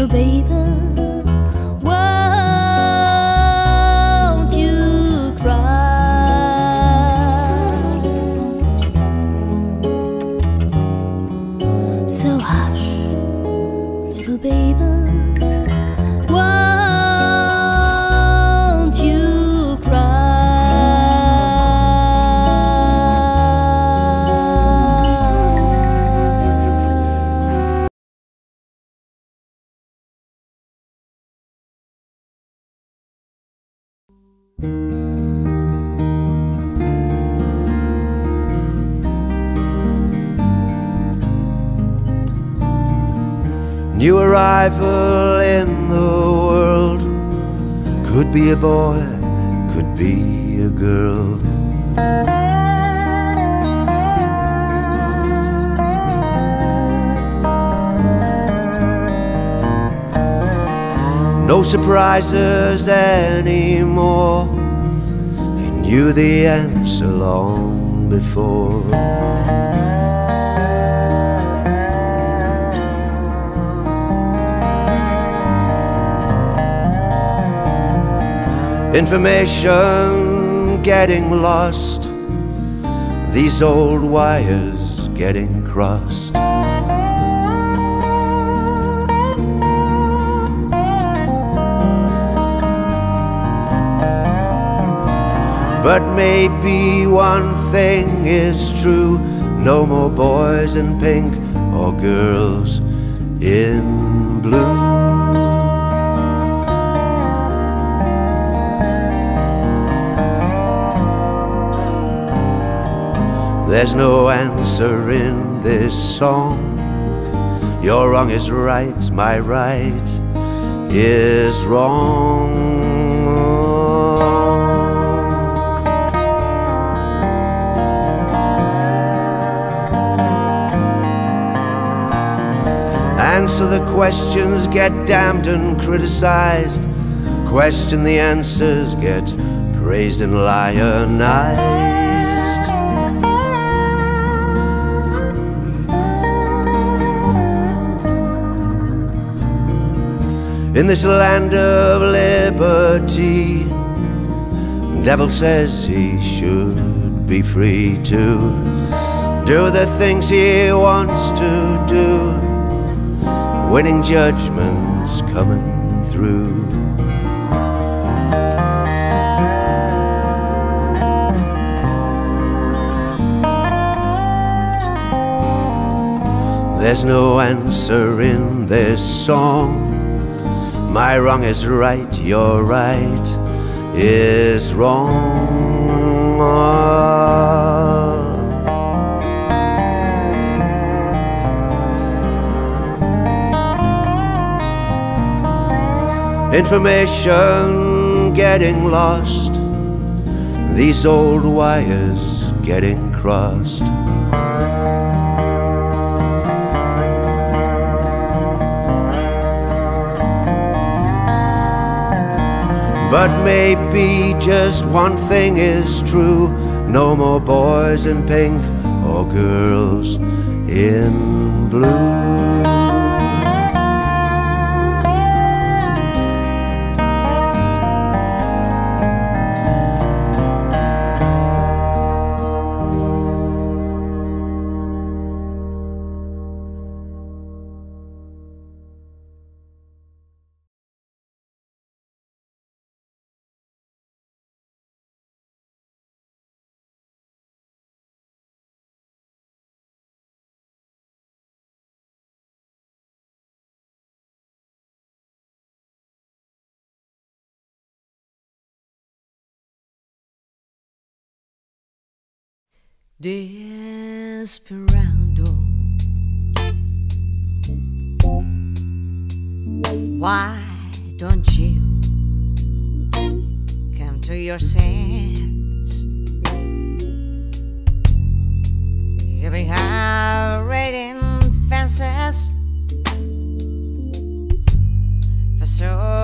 little baby. rival in the world. Could be a boy, could be a girl. No surprises anymore. He knew the answer long before. Information getting lost, these old wires getting crossed. But maybe one thing is true no more boys in pink or girls in blue. There's no answer in this song. Your wrong is right, my right is wrong. Answer the questions, get damned and criticized. Question the answers, get praised and lionized. In this land of liberty. Devil says he should be free to do the things he wants to do, winning judgments coming through. There's no answer in this song my wrong is right, your right is wrong. Information getting lost, these old wires getting crossed. But maybe just one thing is true no more boys in pink or girls in blue. Desperado. Why don't you come to your sense? You've been raiding fences for so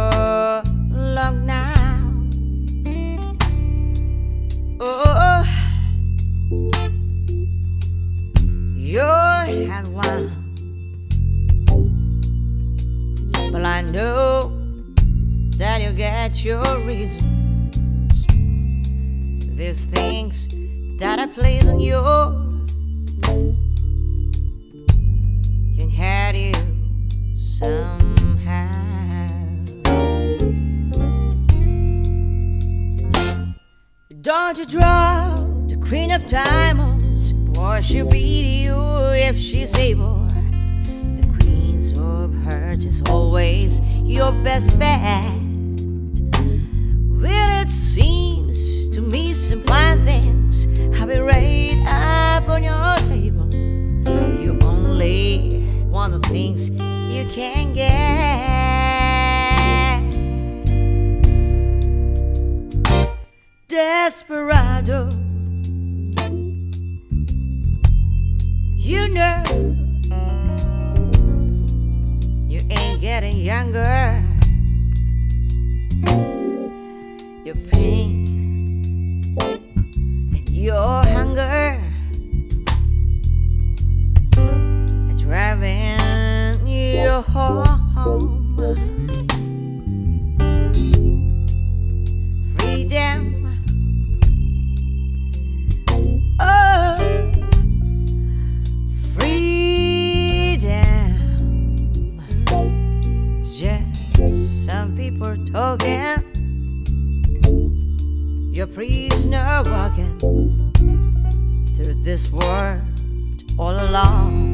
you your reasons. These things that are pleasing you can hurt you somehow. Don't you draw the queen of diamonds? Or she'll beat you if she's able. The queen's of hearts is always your best bet. Have been laid up on your table. You only want the things you can get. Desperado. You know you ain't getting younger. walking through this world all alone.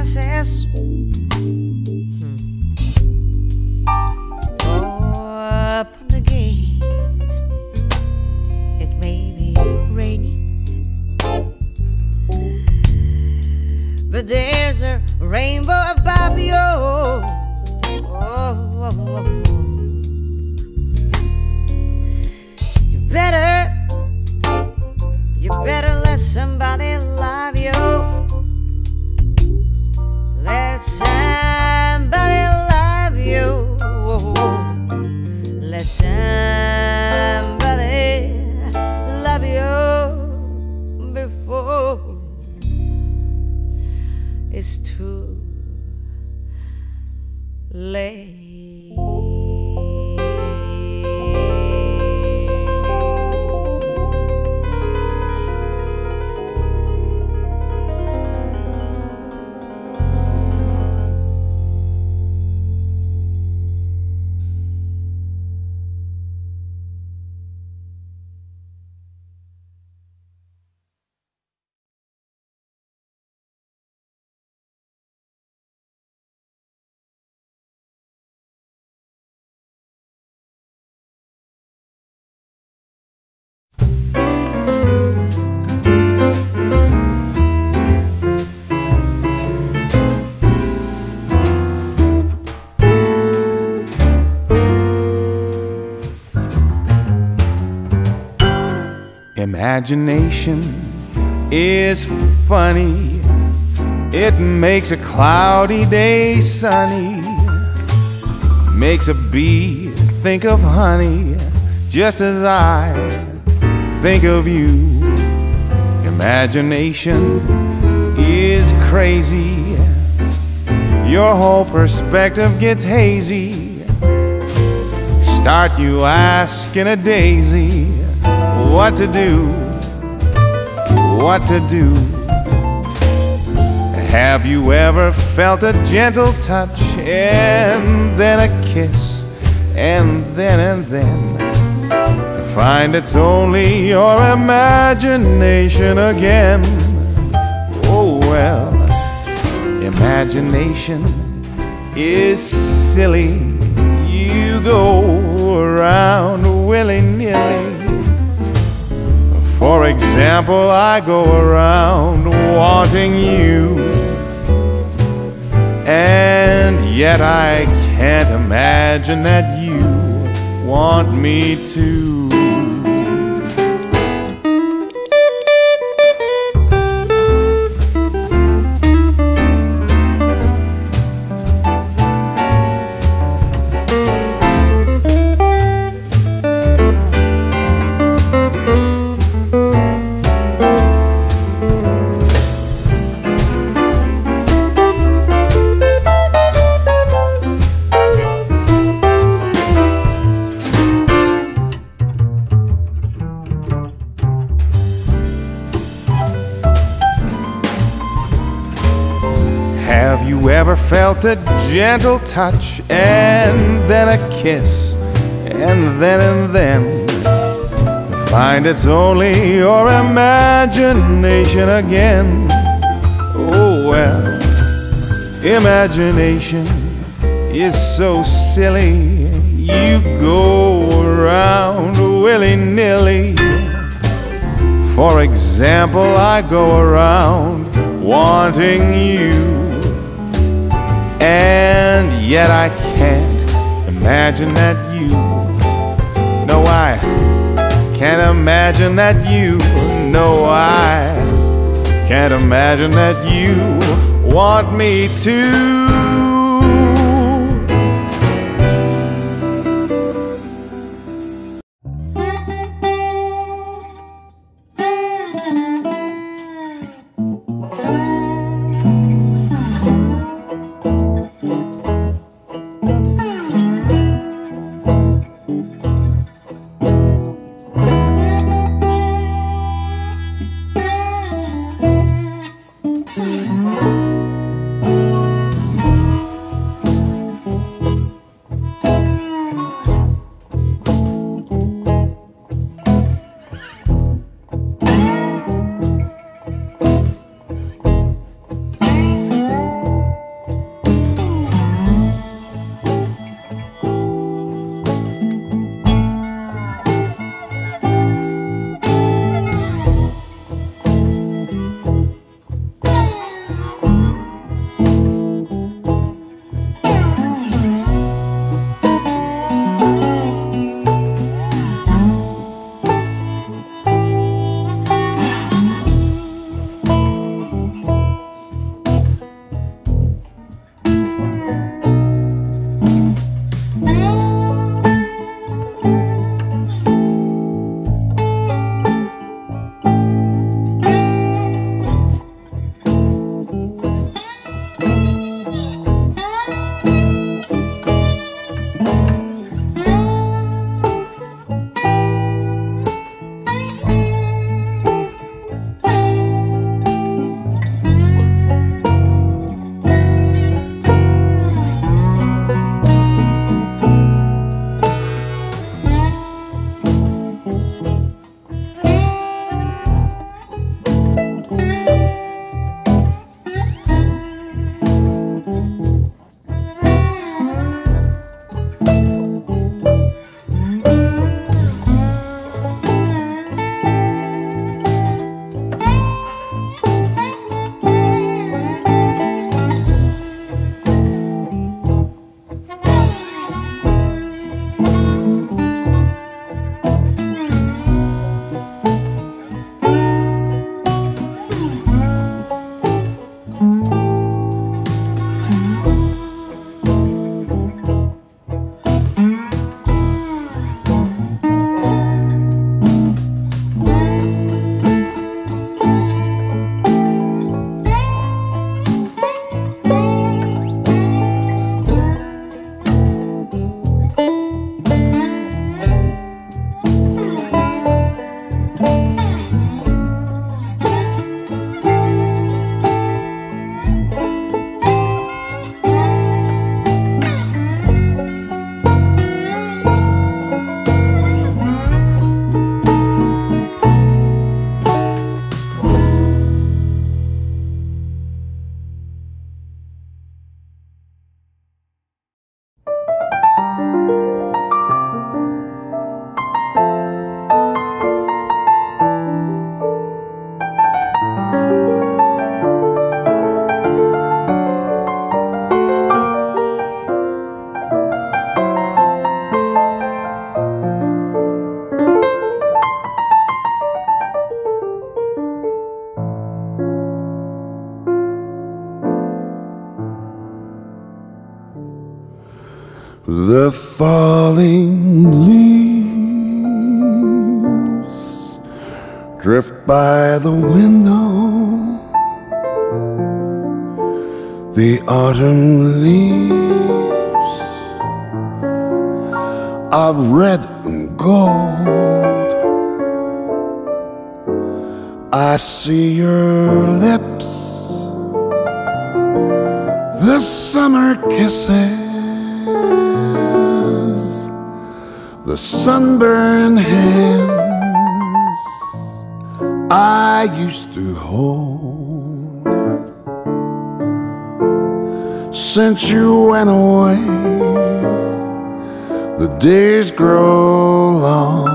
Hmm. Open the gate. It may be but there's a rainbow above you. Oh, oh, oh, Imagination is funny. It makes a cloudy day sunny. Makes a bee think of honey, just as I think of you. Imagination is crazy. Your whole perspective gets hazy. Start you asking a daisy what to do, what to do. Have you ever felt a gentle touch and then a kiss and then and then find it's only your imagination again? Oh well, imagination is silly. You go around willy nilly. For example, I go around wanting you, and yet I can't imagine that you want me to. Felt a gentle touch and then a kiss and then and then find it's only your imagination again. Oh well, imagination is so silly. You go around willy nilly. For example, I go around wanting you, and yet I can't imagine that you. No, I can't imagine that you. No, I can't imagine that you want me to. By the window. The autumn leaves of red and gold. I see your lips, the summer kisses the sunburned hands I used to hold. Since you went away, the days grow long,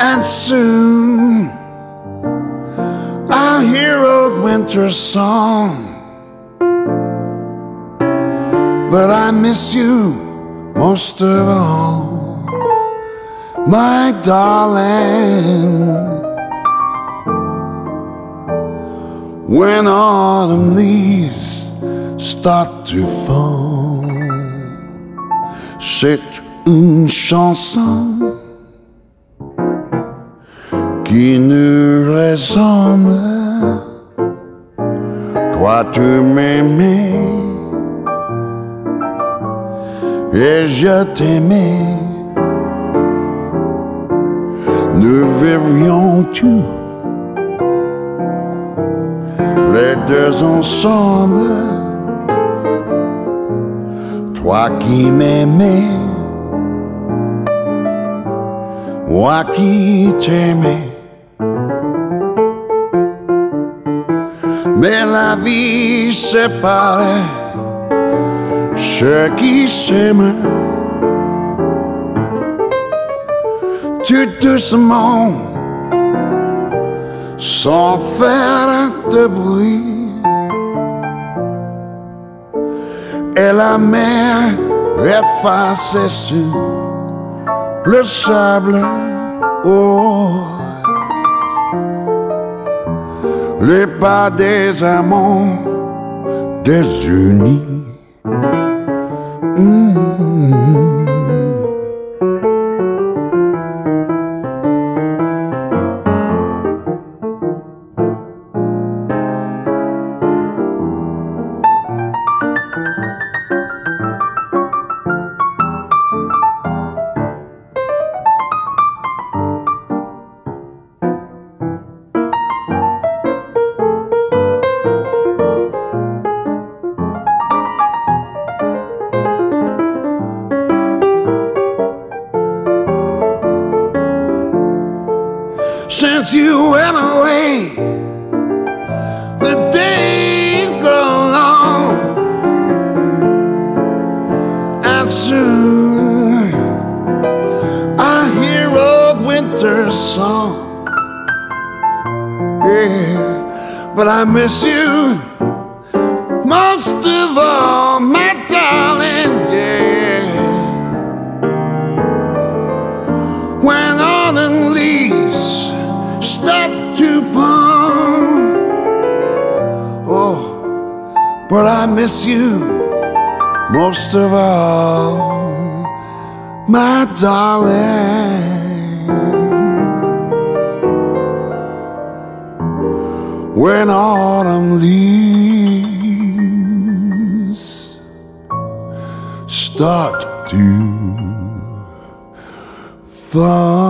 and soon I'll hear old winter song. But I miss you most of all, my darling. When autumn leaves start to fall, c'est une chanson qui nous ressemble. Toi, tu m'aimais et je t'aimais. Nous vivrions tous les deux ensemble. Toi qui m'aimais, moi qui t'aimais? Mais la vie séparait ceux qui s'aiment. Tout doucement, sans faire de bruit? Et la mer effacée sur le sable. Oh, les pas des amants désunis. But I miss you most of all, my darling. When autumn leaves start to fall.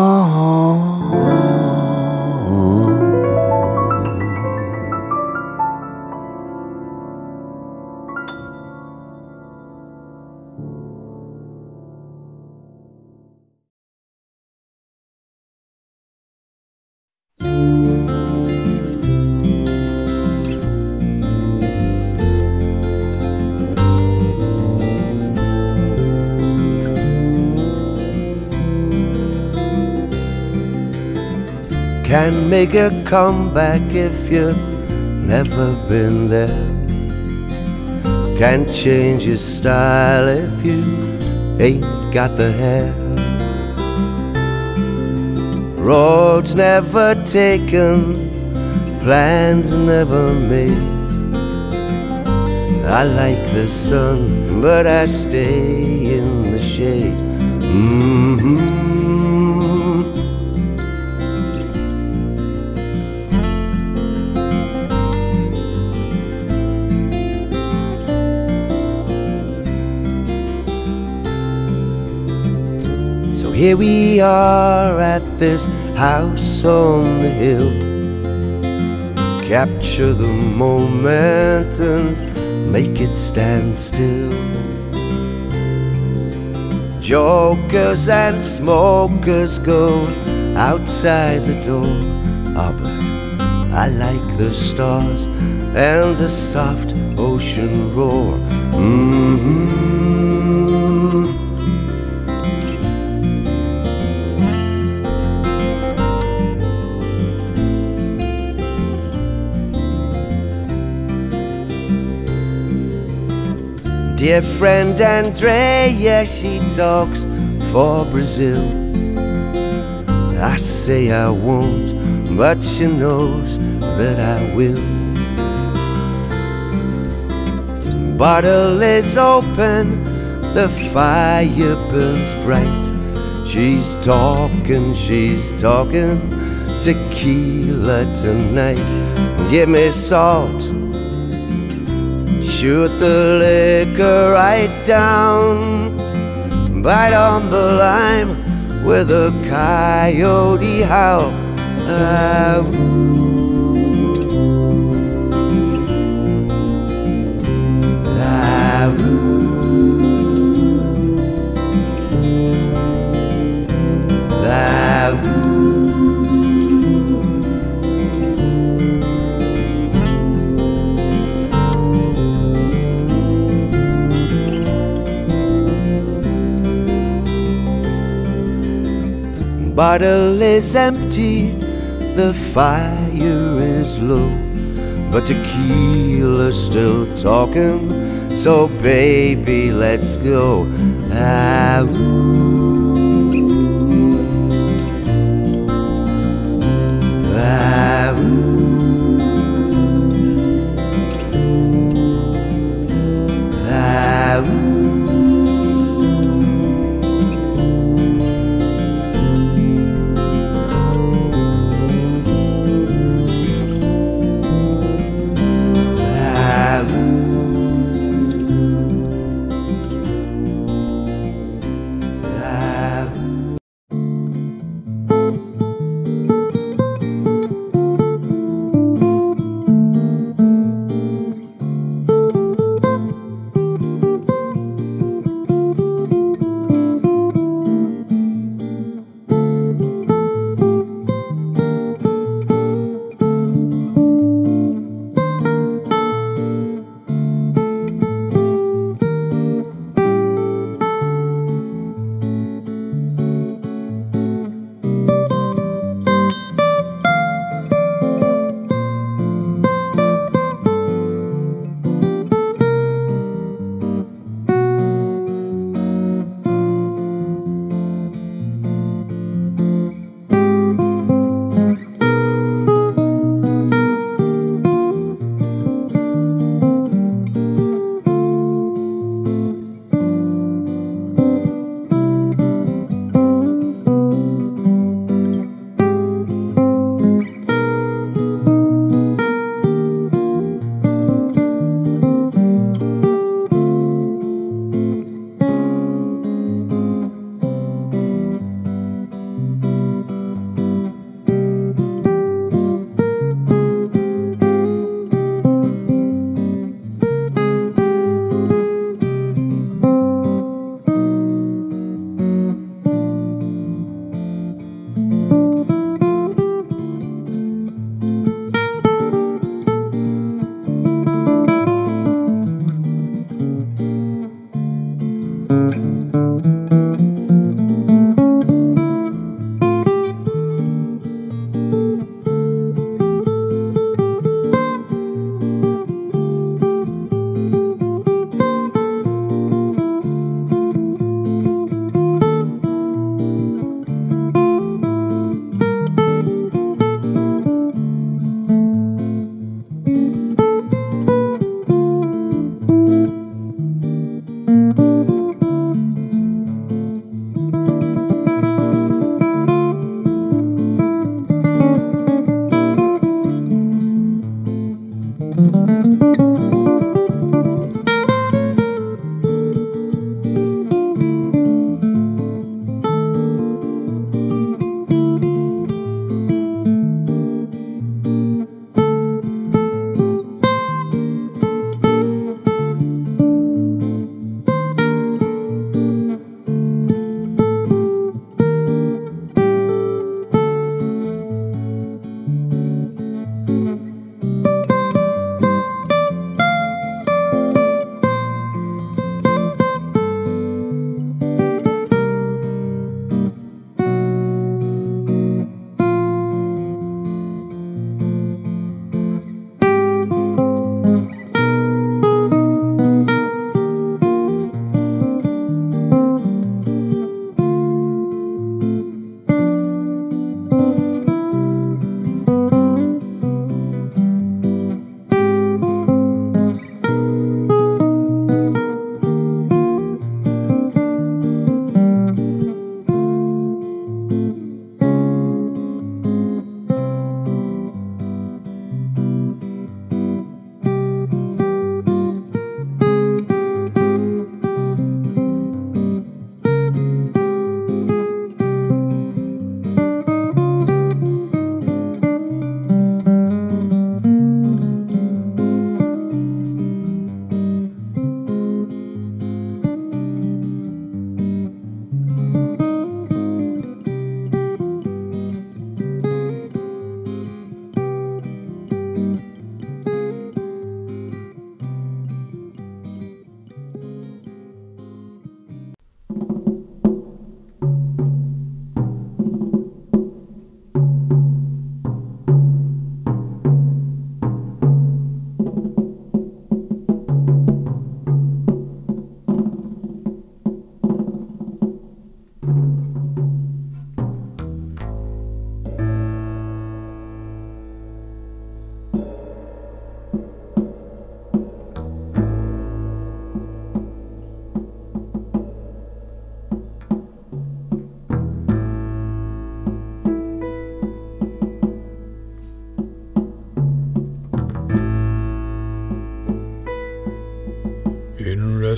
Make a comeback if you've never been there. Can't change your style if you ain't got the hair. Roads never taken, plans never made. I like the sun, but I stay in the shade. hmm here we are at this house on the hill. Capture the moment and make it stand still. Jokers and smokers go outside the door. Ah, but I like the stars and the soft ocean roar. Mm-hmm. Dear friend Andrea, she talks for Brazil. I say I won't, but she knows that I will. Bottle is open, the fire burns bright. She's talking, she's talking tequila tonight. Give me salt, shoot the liquor right down. Bite on the lime with a coyote howl. Ah, Bottle is empty, the fire is low, but tequila's still talking. So baby, let's go. Ah, ooh.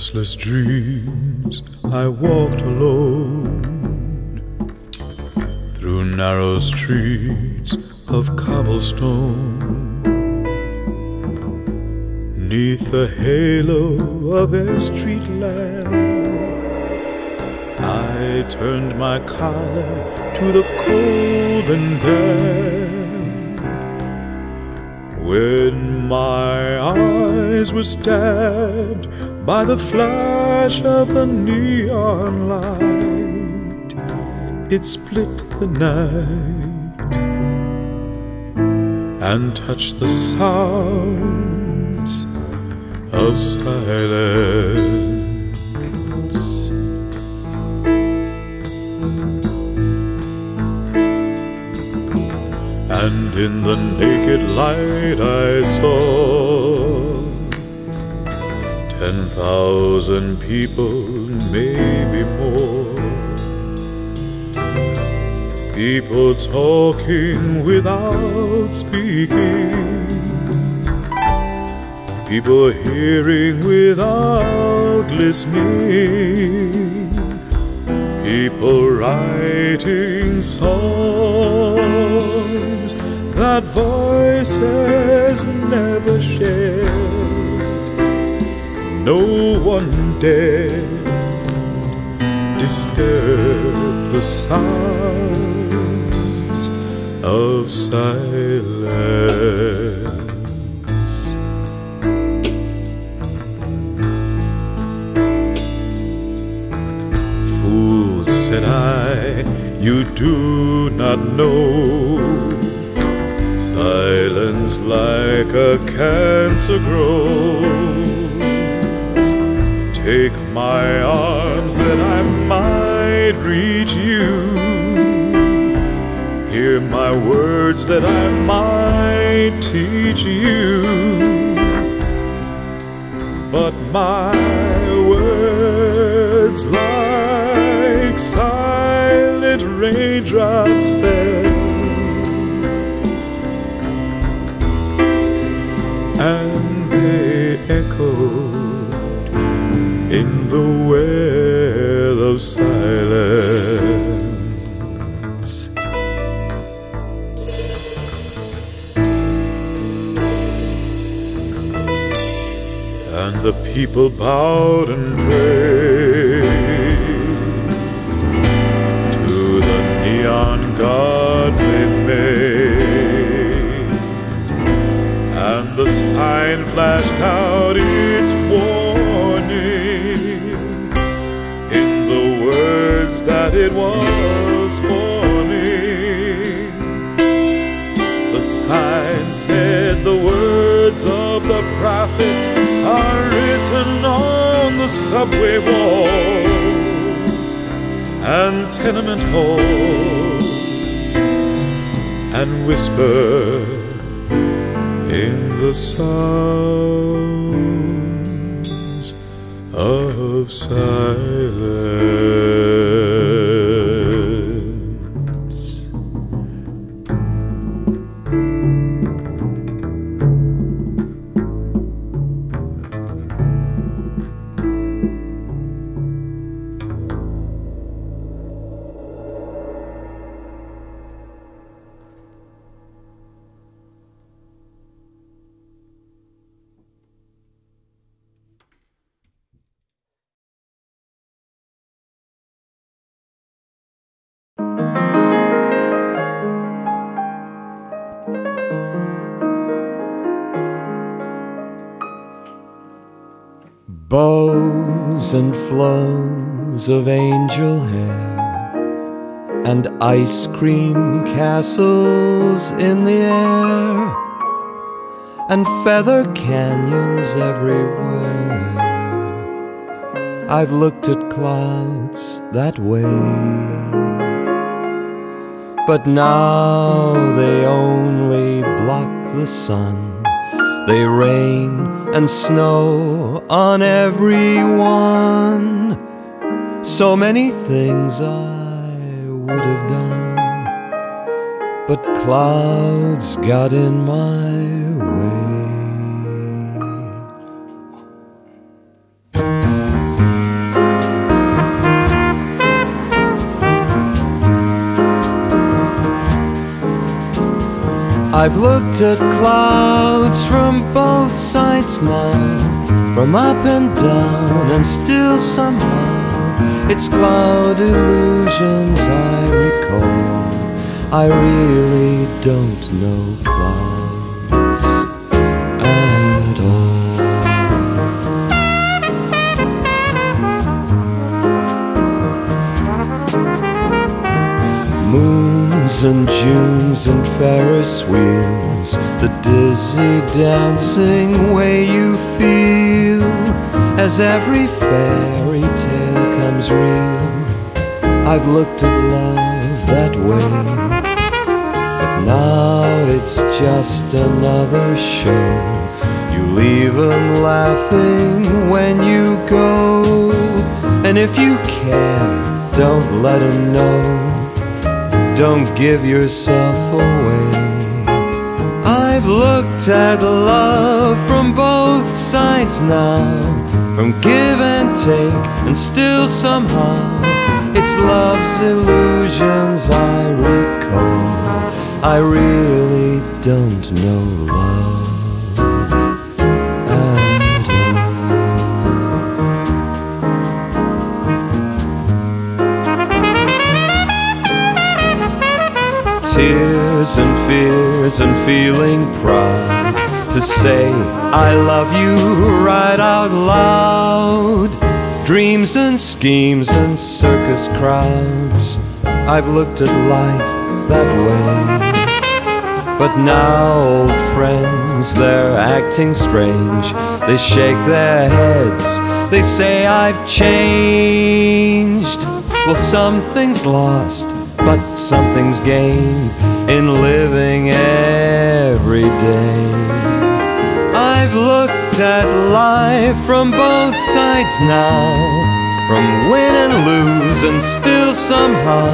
Restless dreams, I walked alone through narrow streets of cobblestone. Neath the halo of a street lamp, I turned my collar to the cold and damp. When my eyes were stabbed by the flash of the neon light, it split the night and touched the sounds of silence. And in the naked light I saw ten thousand people, maybe more. People talking without speaking. People hearing without listening. People writing songs that voices never shared. No one dared disturb the sounds of silence. Fools, said I, you do not know. Silence like a cancer grows. Take my arms that I might reach you. Hear my words that I might teach you. But my people bowed and prayed to the neon god they made. And the sign flashed out subway walls and tenement halls and whisper in the sounds of silence. Bows and flows of angel hair, and ice cream castles in the air, and feather canyons everywhere. I've looked at clouds that way, but now they only block the sun. They rain and snow on everyone. So many things I would have done, but clouds got in my way. I've looked at clouds from both sides now from up and down, and still somehow it's cloud illusions I recall. I really don't know clouds And Junes and Ferris wheels, the dizzy dancing way you feel as every fairy tale comes real. I've looked at love that way, but now it's just another show. You leave 'em laughing when you go, and if you care, don't let 'em know. Don't give yourself away. I've looked at love from both sides now, from give and take, and still somehow it's love's illusions I recall. I really don't know love and fears and feeling proud to say I love you right out loud. Dreams and schemes and circus crowds. I've looked at life that way. But now old friends, they're acting strange. They shake their heads, they say I've changed. Well, something's lost, but something's gained in living every day. I've looked at life from both sides now, from win and lose, and still somehow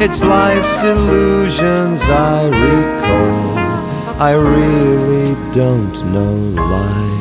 it's life's illusions I recall. I really don't know life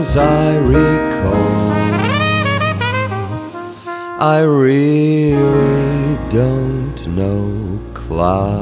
illusions I recall. I really don't know clouds.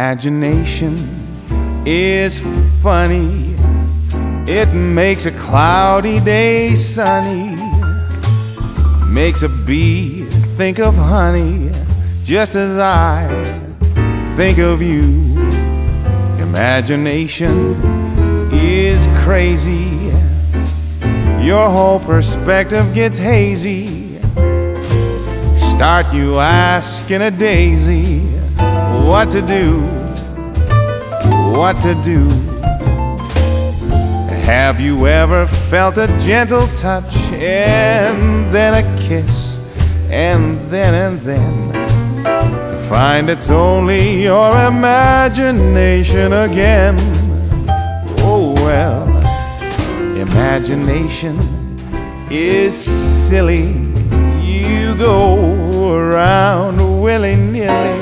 Imagination is funny. It makes a cloudy day sunny. Makes a bee think of honey, just as I think of you. Imagination is crazy. Your whole perspective gets hazy. Start you asking a daisy what to do, what to do. Have you ever felt a gentle touch and then a kiss and then and then find it's only your imagination again? Oh well, imagination is silly. You go around willy nilly.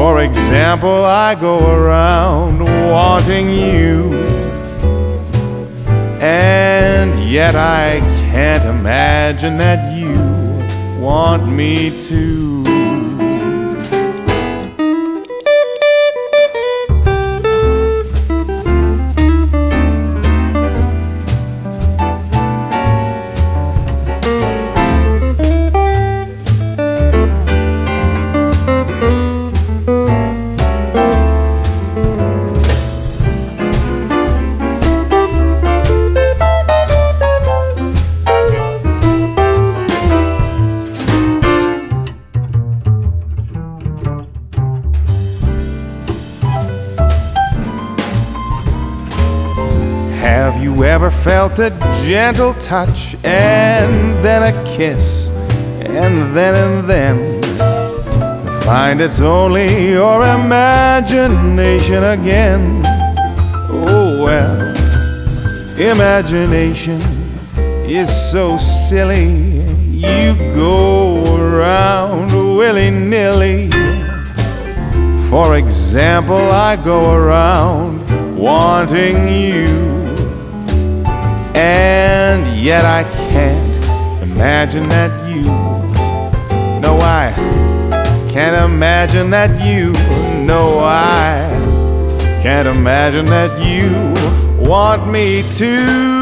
For example, I go around wanting you, and yet I can't imagine that you want me to. Felt a gentle touch and then a kiss and then and then find it's only your imagination again? Oh well, imagination is so silly. You go around willy nilly. For example, I go around wanting you. And yet I can't imagine that you. No, I can't imagine that you. No, I can't imagine that you want me to.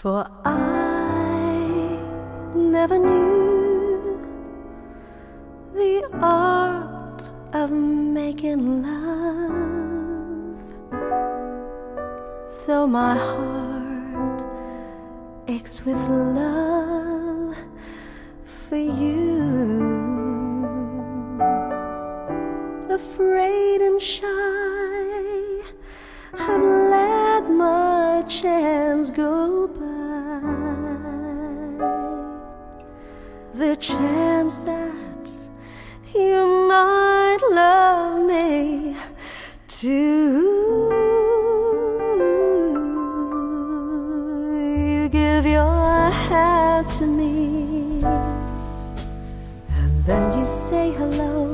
For I never knew the art of making love, though my heart aches with love for you. Afraid and shy, I've let my chance go. A chance that you might love me too. You give your hand to me, and then you say hello,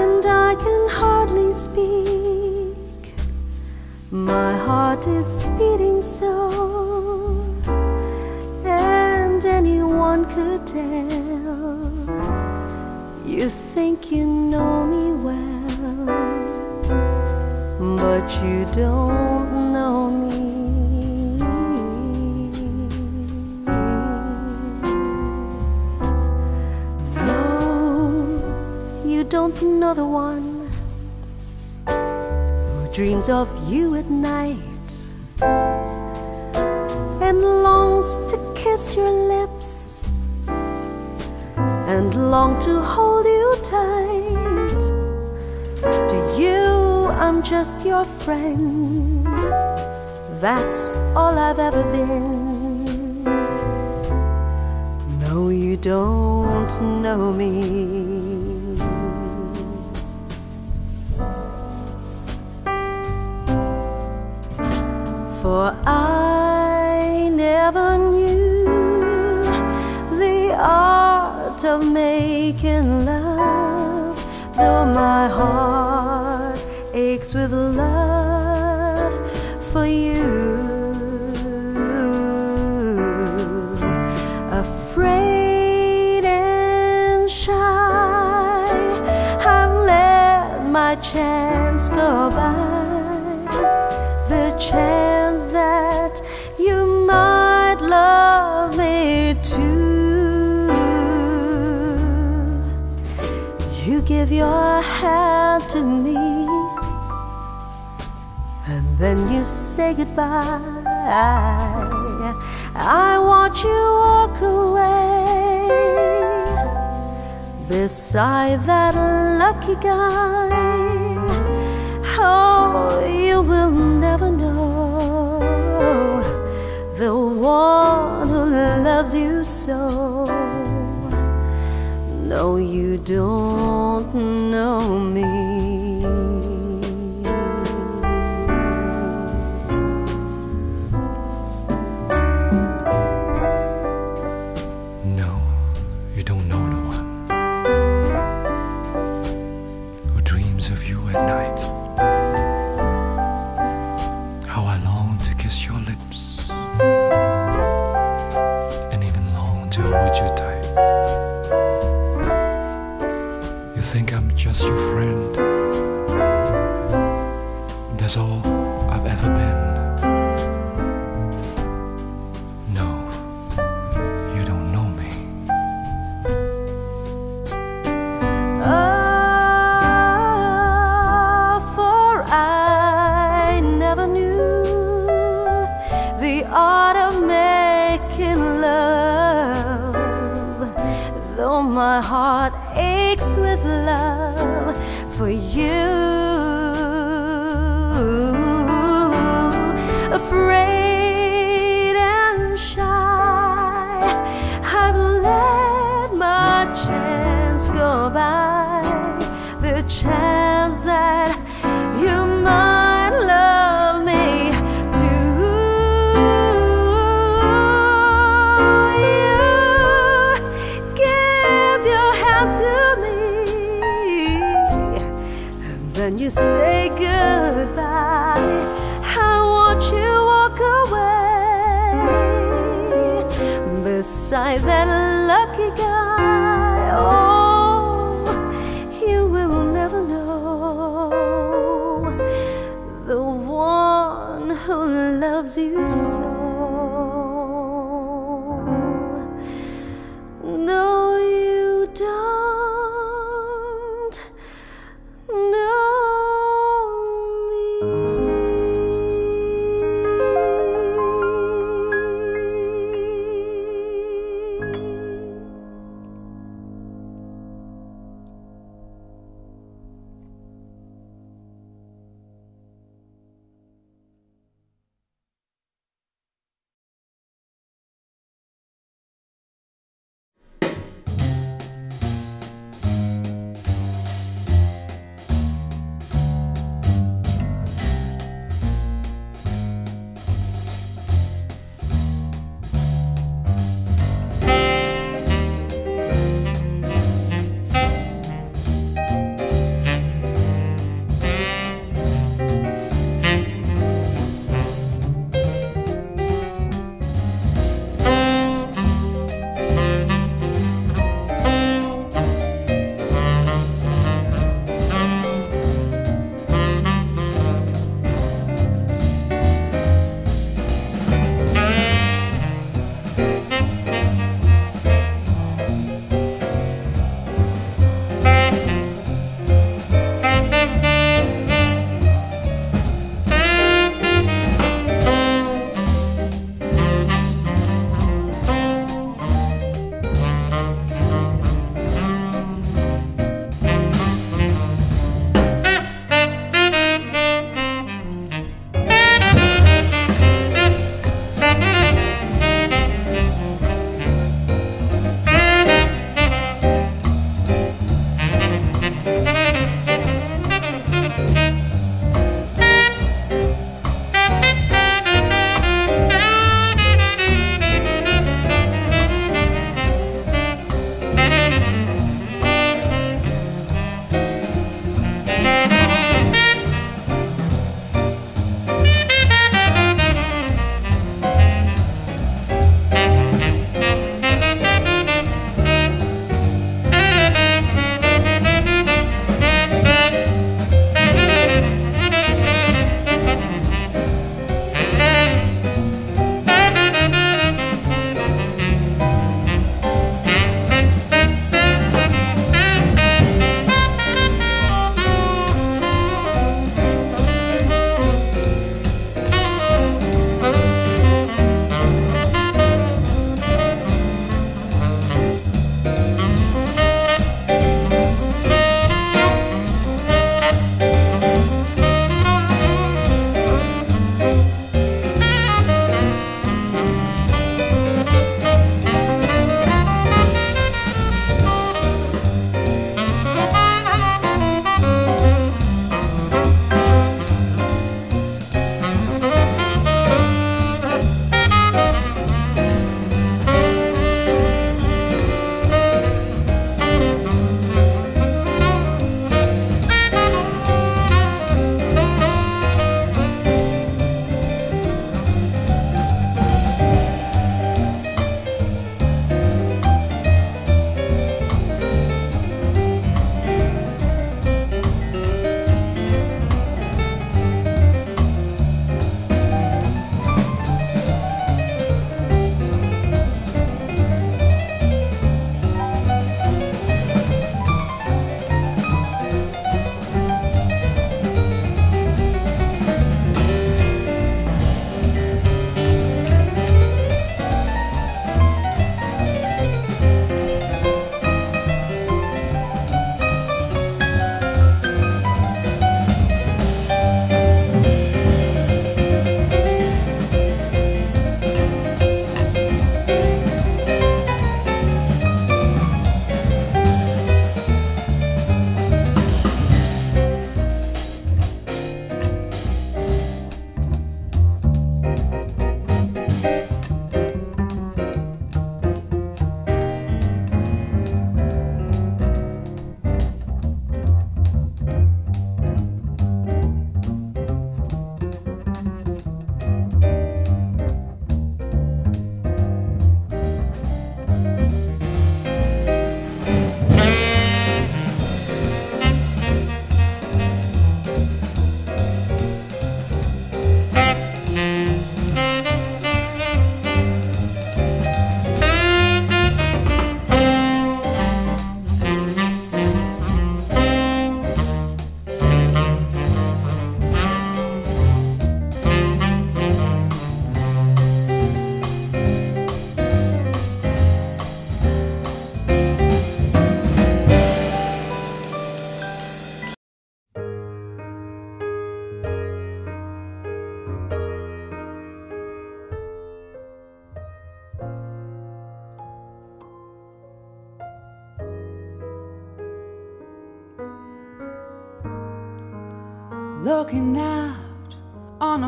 and I can hardly speak. My heart is beating so you know me well, but you don't know me. No, you don't know the one who dreams of you at night and longs to kiss your lips and long to hold you tight. To you, I'm just your friend. That's all I've ever been. No, you don't know me. For I never knew the art of making love, though my heart aches with love for you. Afraid and shy, I've let my chance go by the chance give your hand to me, and then you say goodbye. I watch you walk away beside that lucky guy. Oh, you will never know the one who loves you so. No, you don't know me.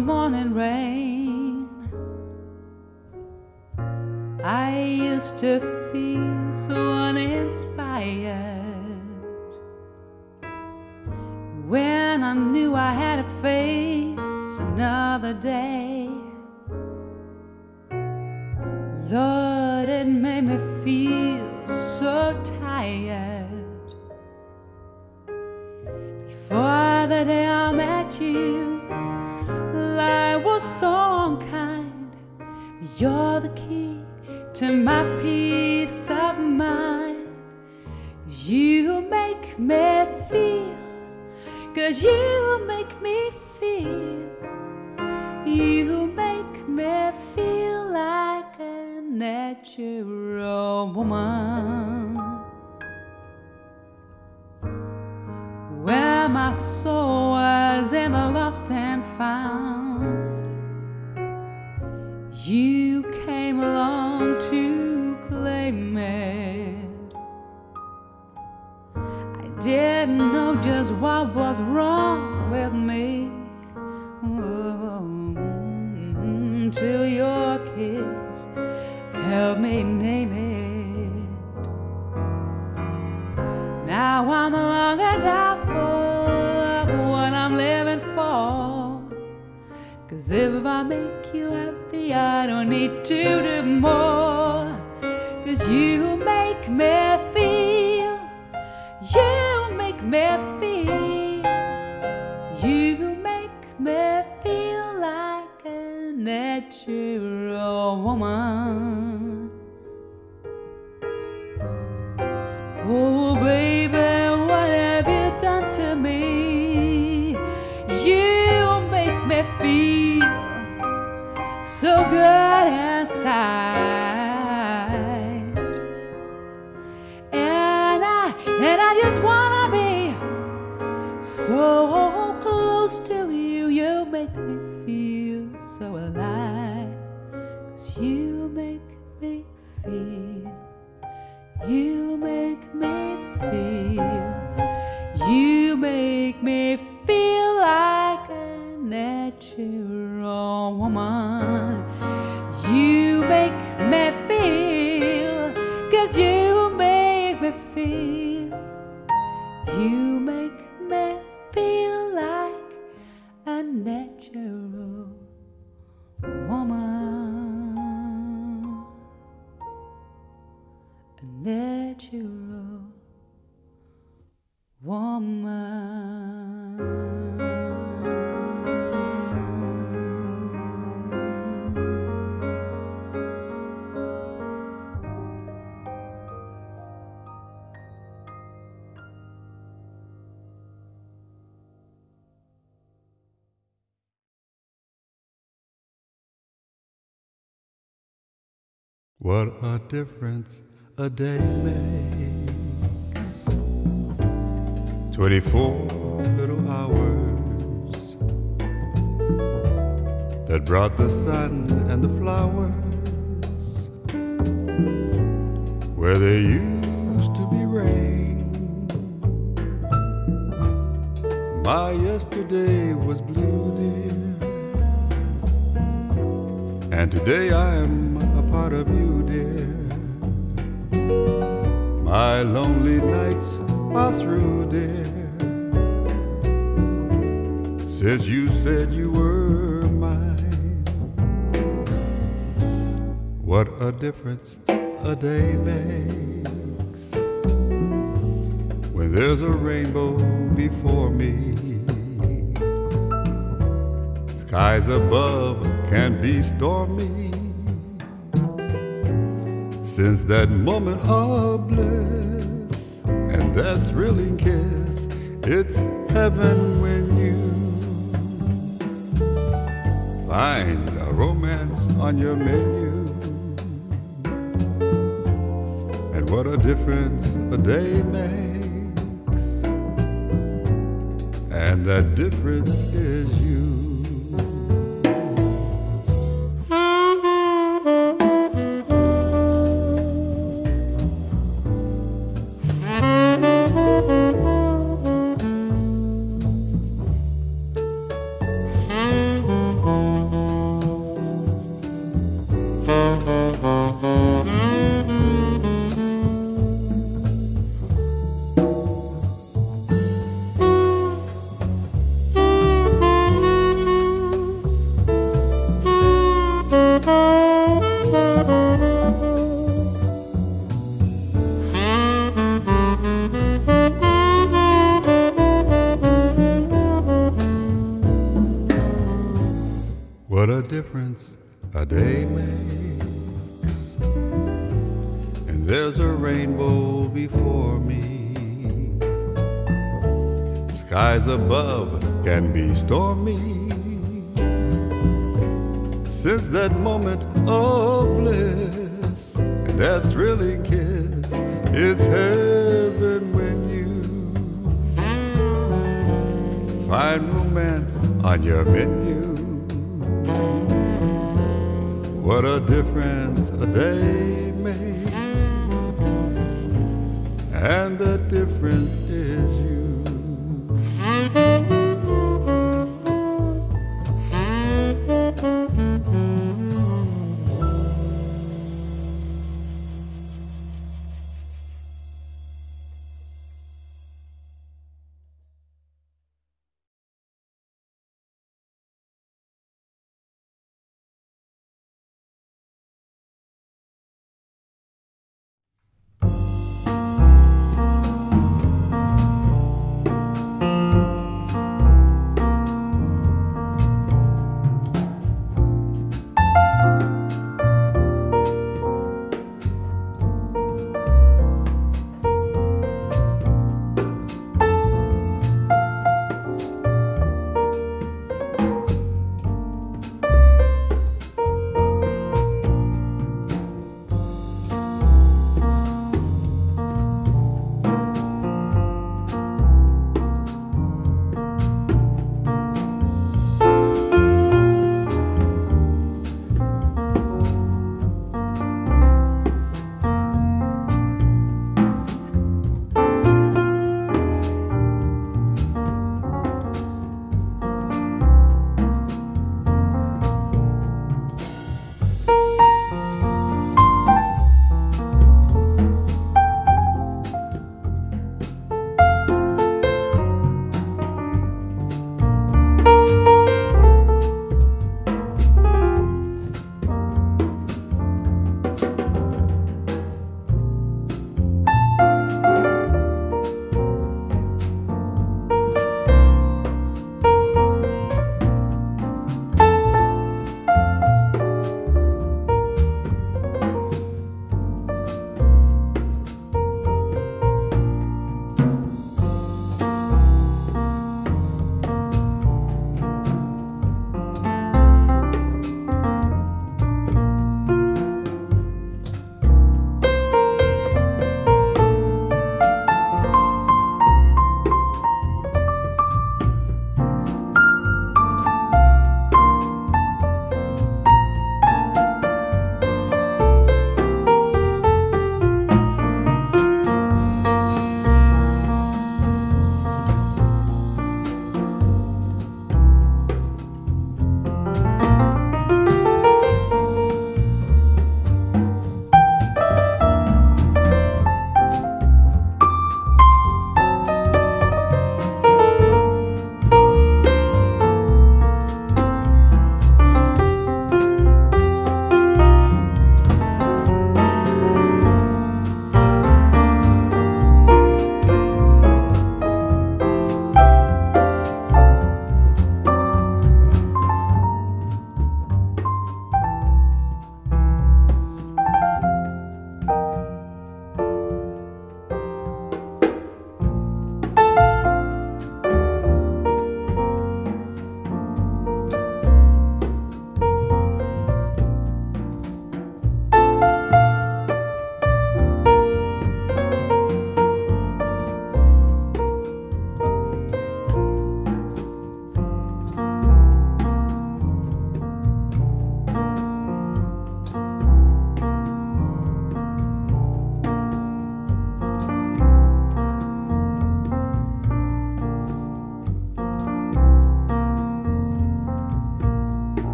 Morning rain. I used to feel so uninspired when I knew I had to face another day. Lord, it made me feel so tired. Before the day I met you, so unkind. You're the key to my peace of mind. You make me feel, cause you make me feel. You make me feel like a natural woman. Where my soul was in the lost and found, you came along to claim it. I didn't know just what was wrong with me. Till your kiss helped me name it. Now I'm no longer doubtful of what I'm living for. Cause if I make you happy, I don't need to do more. Cause you make me feel, you make me feel, you make me feel like a natural woman. And I, and I just wanna be so close to you. You make me feel so alive. Cause you make me feel. You make me feel. You make me feel like a natural woman. You make me feel. Cause you make me feel. You make me feel like a natural woman. A natural woman. What a difference a day makes. 24 little hours that brought the sun and the flowers where there used to be rain. My yesterday was blue, dear, and today I am part of you, dear. My lonely nights are through, dear. Since you said you were mine, what a difference a day makes when there's a rainbow before me. Skies above can be stormy. Since that moment of bliss and that thrilling kiss, it's heaven when you find a romance on your menu. And what a difference a day makes. And that difference is you.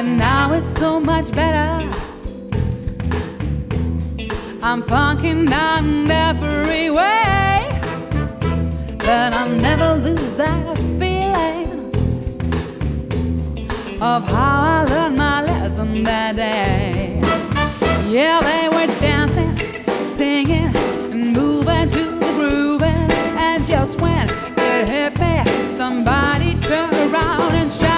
But now it's so much better. I'm funking on every way. But I'll never lose that feeling of how I learned my lesson that day. Yeah, they were dancing, singing, and moving to the groove. And just when it hit me, somebody turned around and shouted.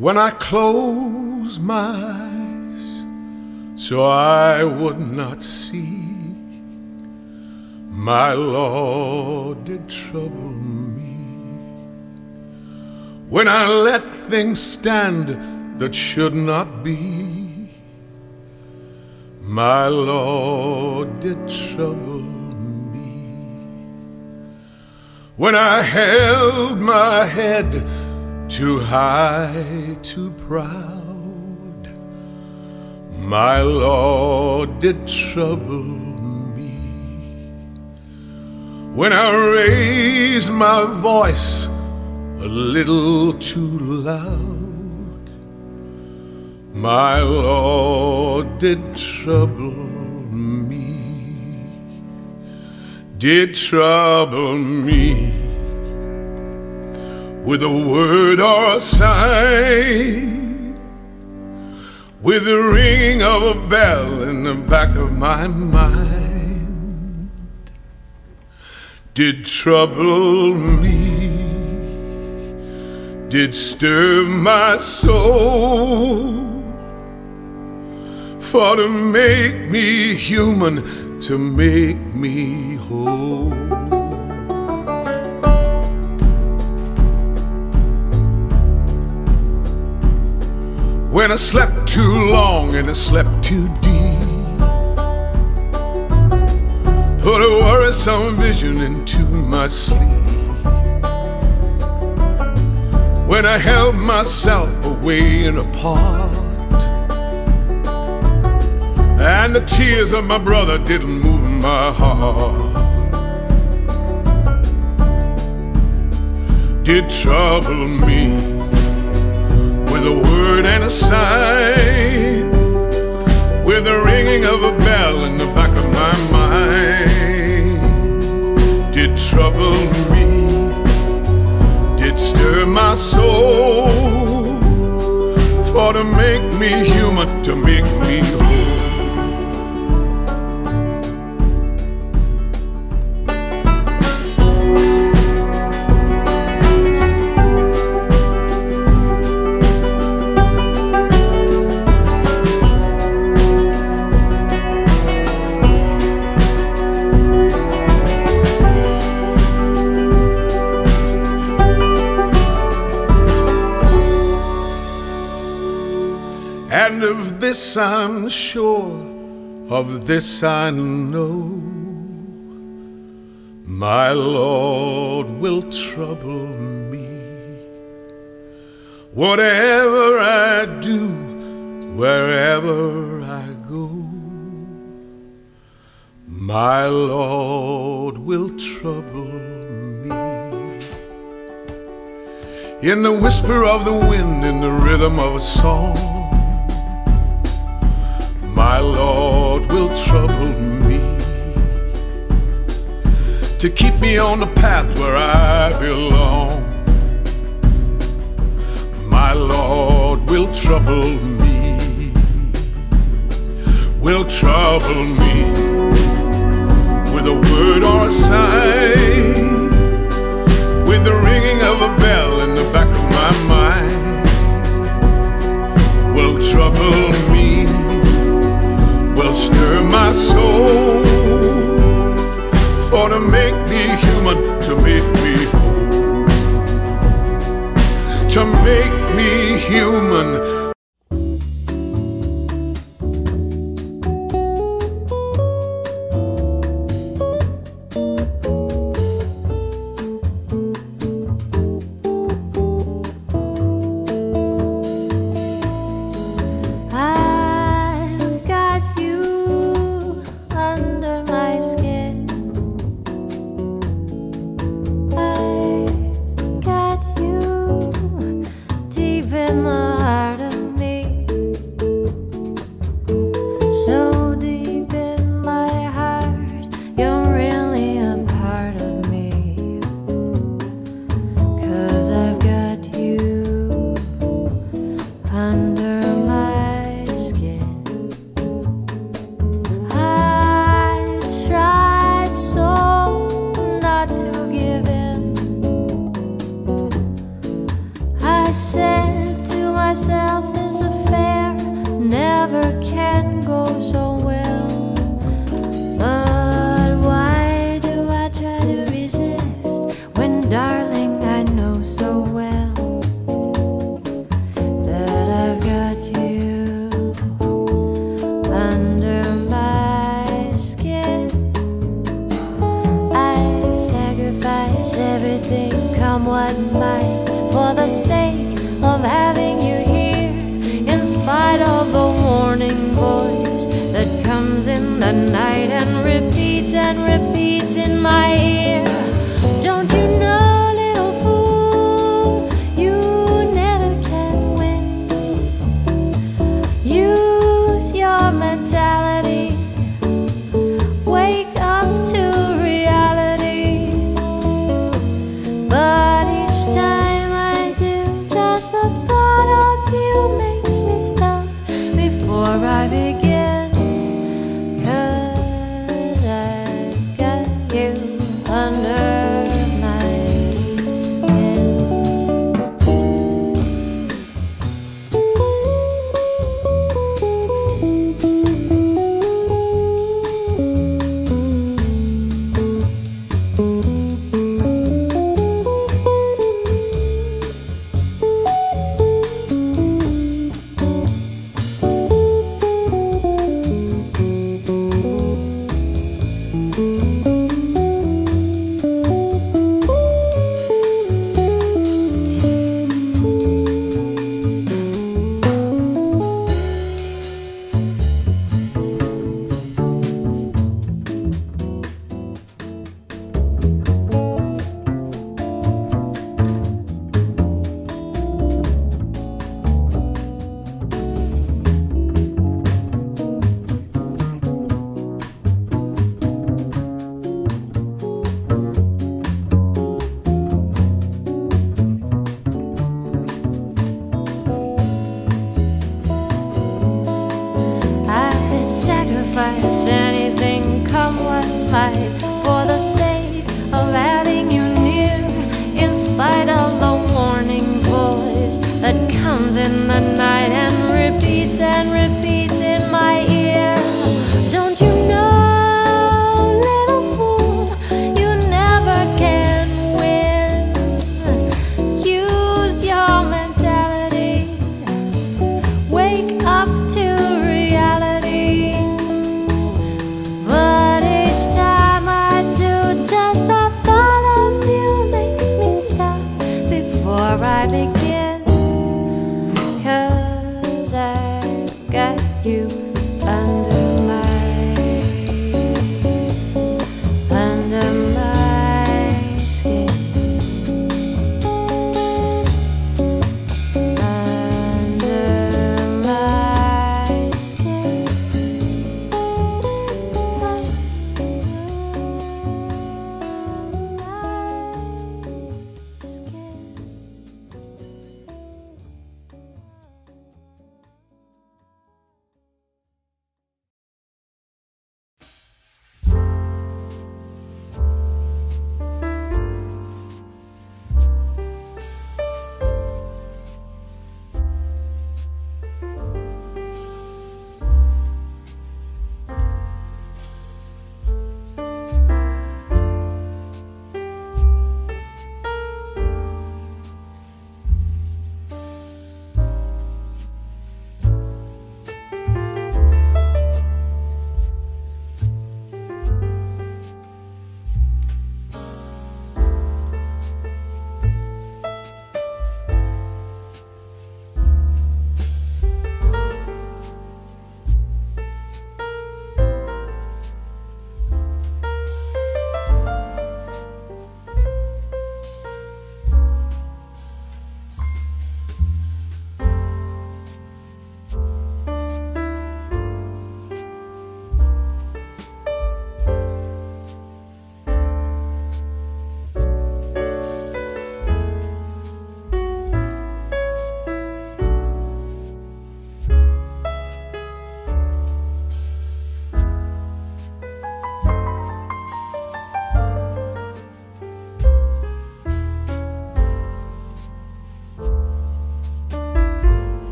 When I close my eyes so I would not see. My Lord did trouble me when I let things stand that should not be. My Lord did trouble me when I held my head too high, too proud. My Lord did trouble me when I raised my voice a little too loud. My Lord did trouble me, did trouble me with a word or a sign, with the ringing of a bell in the back of my mind, did trouble me, did stir my soul. For to make me human, to make me whole. When I slept too long and I slept too deep. Put a worrisome vision into my sleep. When I held myself away and apart, and the tears of my brother didn't move my heart. Did trouble me with a word and a sign, with the ringing of a bell in the back of my mind. Did trouble me, did stir my soul, for to make me human, to make me this I'm sure, of this I know. My Lord will trouble me. Whatever I do, wherever I go, my Lord will trouble me. In the whisper of the wind, in the rhythm of a song, my Lord will trouble me to keep me on the path where I belong. My Lord will trouble me, will trouble me with a word or a sign, with the ringing of a bell in the back of my mind. Will trouble me will stir my soul for to make me human, to make me whole, to make me human.